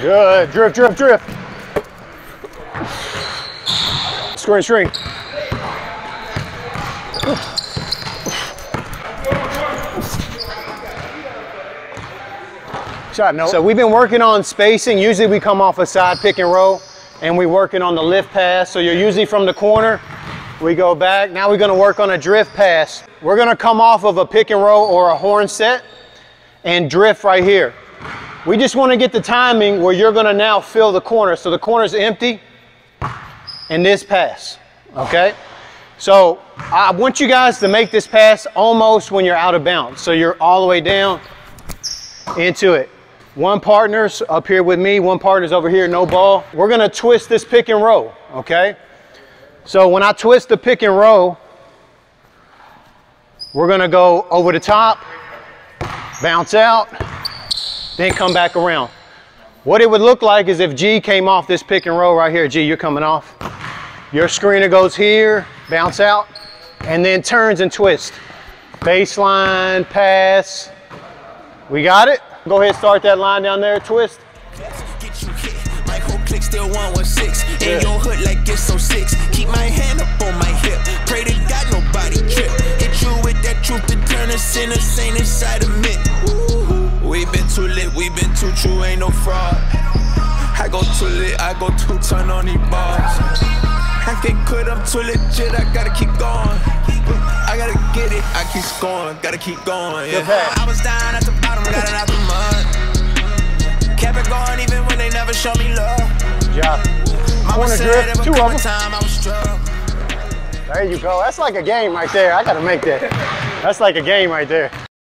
Good. Drift, drift, drift. Screen, screen. Shot, no. So we've been working on spacing. Usually we come off a side pick and roll and we're working on the lift pass. So you're usually from the corner. We go back. Now we're gonna work on a drift pass. We're gonna come off of a pick and roll or a horn set and drift right here. We just wanna get the timing where you're gonna now fill the corner. So the corner's empty and this pass, okay? So I want you guys to make this pass almost when you're out of bounds. So you're all the way down into it. One partner's up here with me, one partner's over here, no ball. We're gonna twist this pick and roll, okay? So when I twist the pick and roll, we're gonna go over the top, bounce out, then come back around. What it would look like is if G came off this pick and roll right here, G, you're coming off. Your screener goes here, bounce out, and then turns and twists. Baseline, pass. We got it? Go ahead, start that line down there, twist. You hit. My whole click still 116. In your hood like it's so six. Keep my hand up on my hip. Pray to God nobody trip. Hit you with that truth to turn a sane inside. Ain't no fraud. I go too lit, I go two turn on these bars. I can't quit, I'm too legit, I gotta keep going. I gotta get it, I keep scoring, gotta keep going. Yeah. I was down at the bottom, got it out the mud. Kept it going even when they never show me love. Yeah. Mama said drift, every two of them. time I was struck. There you go. That's like a game right there. I gotta make that. That's like a game right there.